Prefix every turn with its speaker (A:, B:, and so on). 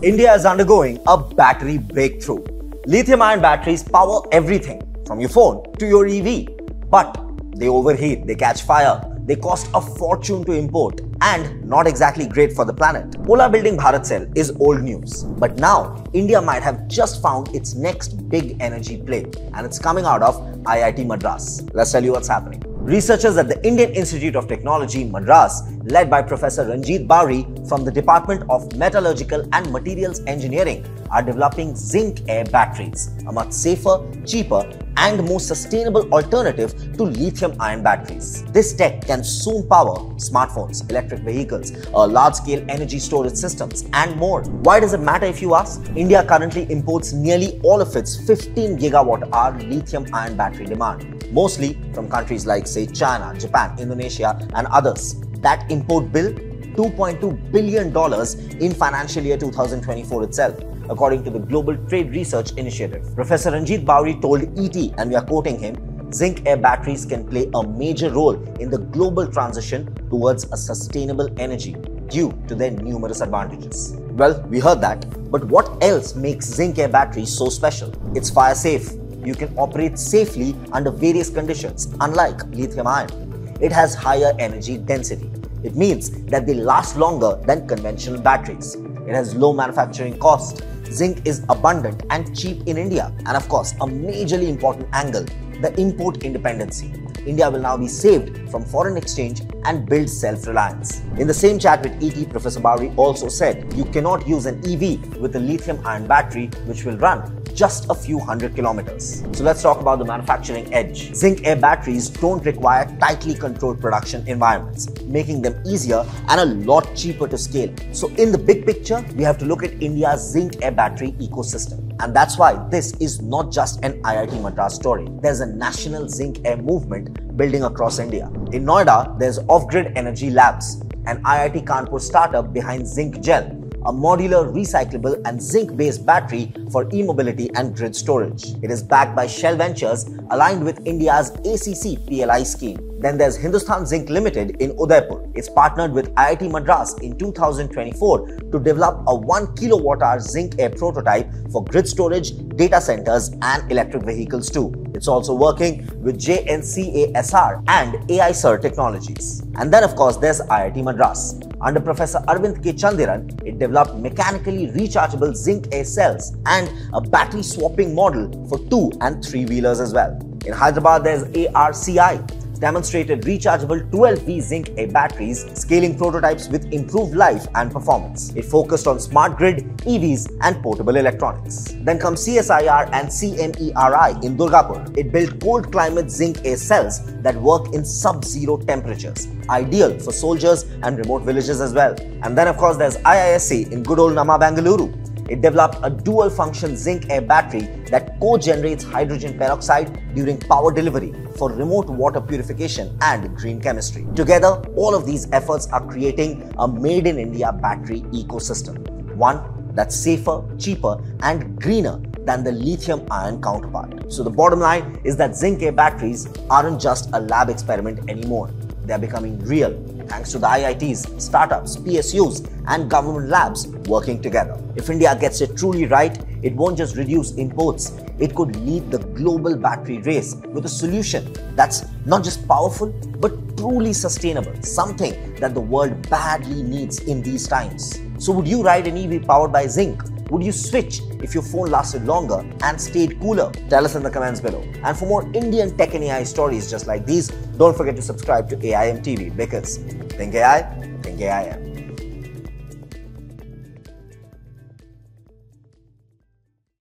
A: India is undergoing a battery breakthrough. Lithium ion batteries power everything from your phone to your EV. But they overheat, they catch fire, they cost a fortune to import and not exactly great for the planet. Ola building Bharat Cell is old news. But now, India might have just found its next big energy play and it's coming out of IIT Madras. Let's tell you what's happening. Researchers at the Indian Institute of Technology, Madras, led by Professor Ranjit Bauri from the Department of Metallurgical and Materials Engineering, are developing zinc air batteries, a much safer, cheaper, and more sustainable alternative to lithium ion batteries. This tech can soon power smartphones, electric vehicles, uh, large scale energy storage systems, and more. Why does it matter if you ask? India currently imports nearly all of its 15 gigawatt hour lithium ion battery demand mostly from countries like, say, China, Japan, Indonesia, and others. That import bill $2.2 billion in financial year 2024 itself, according to the Global Trade Research Initiative. Professor Ranjit Bauri told ET, and we are quoting him, zinc air batteries can play a major role in the global transition towards a sustainable energy due to their numerous advantages. Well, we heard that, but what else makes zinc air batteries so special? It's fire safe, you can operate safely under various conditions, unlike lithium ion. It has higher energy density. It means that they last longer than conventional batteries. It has low manufacturing cost. Zinc is abundant and cheap in India. And of course, a majorly important angle, the import independency. India will now be saved from foreign exchange and build self-reliance. In the same chat with ET, Professor Bauri also said you cannot use an EV with a lithium ion battery which will run just a few hundred kilometers. So let's talk about the manufacturing edge. Zinc air batteries don't require tightly controlled production environments, making them easier and a lot cheaper to scale. So in the big picture, we have to look at India's zinc air battery ecosystem. And that's why this is not just an IIT Madras story. There's a national zinc air movement building across India. In Noida, there's Off-Grid Energy Labs, an IIT Kanpur startup behind Zinc Gel, a modular, recyclable, and zinc based battery for e mobility and grid storage. It is backed by Shell Ventures, aligned with India's ACC PLI scheme. Then there's Hindustan Zinc Limited in Udaipur. It's partnered with IIT Madras in 2024 to develop a 1 kilowatt hour zinc air prototype for grid storage, data centers, and electric vehicles too. It's also working with JNCASR and AISR technologies. And then, of course, there's IIT Madras. Under Professor Arvind K. Chandiran, it developed mechanically rechargeable zinc air cells and a battery swapping model for two and three wheelers as well. In Hyderabad, there's ARCI, demonstrated rechargeable 12V zinc air batteries, scaling prototypes with improved life and performance. It focused on smart grid, EVs, and portable electronics. Then comes CSIR and CMERI in Durgapur. It built cold climate zinc air cells that work in sub-zero temperatures, ideal for soldiers and remote villages as well. And then of course there's IISc in good old Namma Bangalore. It developed a dual function zinc air battery that co-generates hydrogen peroxide during power delivery for remote water purification and green chemistry. Together, all of these efforts are creating a made in India battery ecosystem. One that's safer, cheaper, and greener than the lithium ion counterpart. So the bottom line is that zinc air batteries aren't just a lab experiment anymore. They are becoming real thanks to the IITs, startups, PSUs, and government labs working together. If India gets it truly right, it won't just reduce imports, it could lead the global battery race with a solution that's not just powerful but truly sustainable, something that the world badly needs in these times. So, would you ride an EV powered by zinc? Would you switch if your phone lasted longer and stayed cooler? Tell us in the comments below. And for more Indian tech and AI stories just like these, don't forget to subscribe to AIM TV because think AI, think AIM.